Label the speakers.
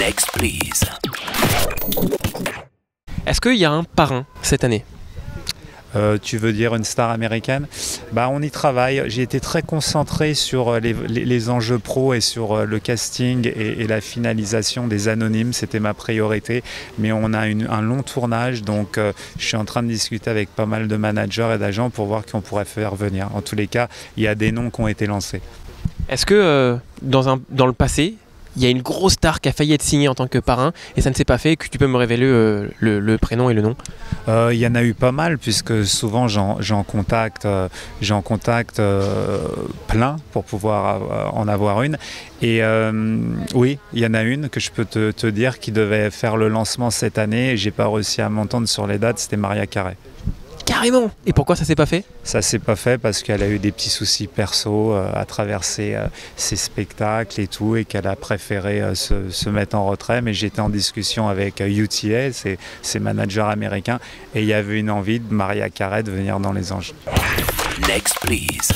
Speaker 1: Next, please.
Speaker 2: Est-ce qu'il y a un parrain cette année?
Speaker 3: Euh, tu veux dire une star américaine? Bah, On y travaille. J'ai été très concentré sur euh, les, les- les enjeux pro et sur euh, le casting et, et la finalisation des anonymes. C'était ma priorité. Mais on a une- un long tournage, donc euh, je suis en train de discuter avec pas mal de managers et d'agents pour voir qui on pourrait faire venir. En tous les cas, il y a des noms qui ont été lancés.
Speaker 2: Est-ce que euh, dans, un, dans le passé, il y a une grosse star qui a failli être signée en tant que parrain et ça ne s'est pas fait que tu peux me révéler euh, le, prénom et le nom
Speaker 3: Euh, Il y en a eu pas mal puisque souvent j'en contacte, euh, contacte euh, plein pour pouvoir euh, en avoir une. Et euh, oui, il y en a une que je peux te, te dire qui devait faire le lancement cette année et j'ai pas réussi à m'entendre sur les dates, c'était Maria Carré.
Speaker 2: Carrément Et pourquoi ça s'est pas fait?
Speaker 3: Ça s'est pas fait parce qu'elle a eu des petits soucis perso euh, à travers ses, euh, ses spectacles et tout et qu'elle a préféré euh, se, se mettre en retrait. Mais j'étais en discussion avec euh, UTA, ses, ses managers américains, et il y avait une envie de Maria Carré de venir dans les anges.
Speaker 1: Next, please.